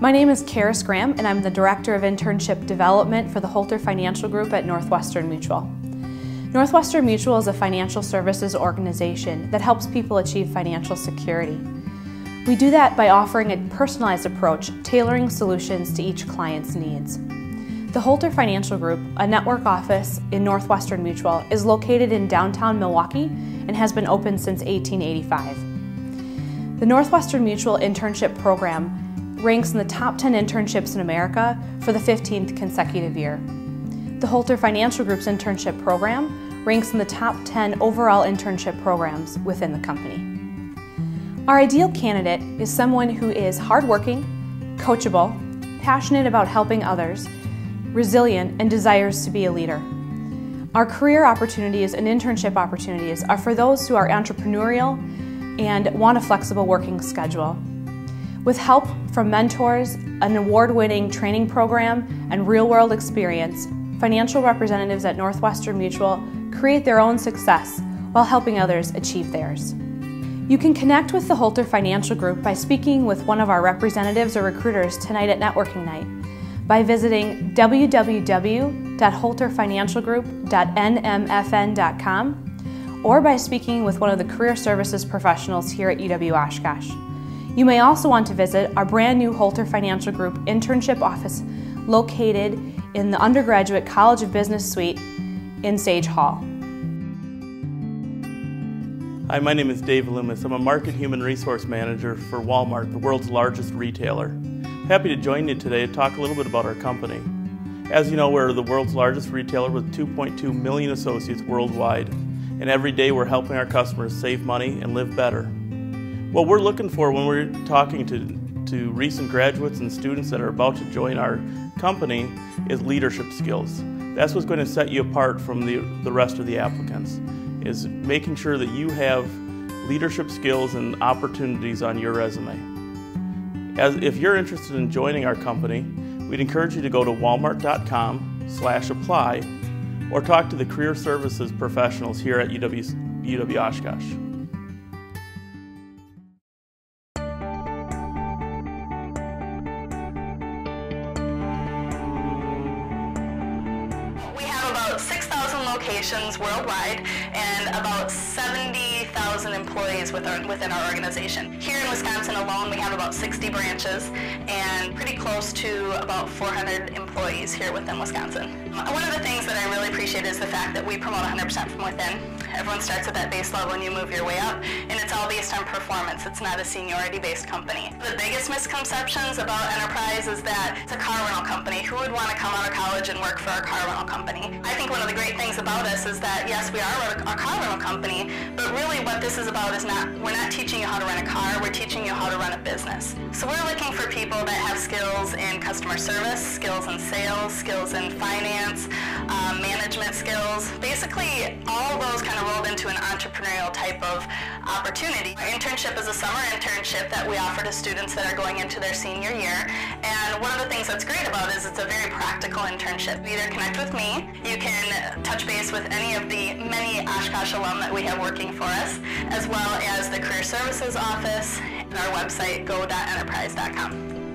My name is Karis Graham and I'm the Director of Internship Development for the Holter Financial Group at Northwestern Mutual. Northwestern Mutual is a financial services organization that helps people achieve financial security. We do that by offering a personalized approach, tailoring solutions to each client's needs. The Holter Financial Group, a network office in Northwestern Mutual, is located in downtown Milwaukee and has been open since 1885. The Northwestern Mutual Internship Program ranks in the top 10 internships in America for the 15th consecutive year. The Holter Financial Group's internship program ranks in the top 10 overall internship programs within the company. Our ideal candidate is someone who is hardworking, coachable, passionate about helping others, resilient, and desires to be a leader. Our career opportunities and internship opportunities are for those who are entrepreneurial and want a flexible working schedule. With help from mentors, an award-winning training program, and real-world experience, financial representatives at Northwestern Mutual create their own success while helping others achieve theirs. You can connect with the Holter Financial Group by speaking with one of our representatives or recruiters tonight at networking night by visiting www.holterfinancialgroup.nmfn.com or by speaking with one of the career services professionals here at UW Oshkosh. You may also want to visit our brand new Holter Financial Group internship office located in the Undergraduate College of Business Suite in Sage Hall. Hi, my name is Dave Loomis. I'm a Market Human Resource Manager for Walmart, the world's largest retailer. Happy to join you today to talk a little bit about our company. As you know, we're the world's largest retailer with 2.2 million associates worldwide, and every day we're helping our customers save money and live better. What we're looking for when we're talking to, to recent graduates and students that are about to join our company is leadership skills. That's what's going to set you apart from the, the rest of the applicants, is making sure that you have leadership skills and opportunities on your resume. As, if you're interested in joining our company, we'd encourage you to go to walmart.com slash apply or talk to the career services professionals here at UW, UW Oshkosh. About 6,000 locations worldwide and about 70,000 employees within, within our organization. Here in Wisconsin alone, we have about 60 branches and pretty close to about 400 employees here within Wisconsin. Uh, one of the things that I really appreciate is the fact that we promote 100% from within. Everyone starts at that base level and you move your way up, and it's all based on performance. It's not a seniority-based company. The biggest misconceptions about Enterprise is that it's a car rental company. Who would want to come out of college and work for a car rental company? I think one of the great things about us is that, yes, we are a car rental company, but really what this is about is not, we're not teaching you how to rent a car, we're teaching you how to run a business. So we're looking for people that have skills in customer service, skills in sales, skills in finance, um, management skills, basically all those kind of rolled into an entrepreneurial type of opportunity. Our internship is a summer internship that we offer to students that are going into their senior year, and one of the things that's great about it is it's a very practical internship. You either connect with me, you can touch base with any of the many Oshkosh alum that we have working for us, as well as the Career Services Office and our website, go.enterprise.com.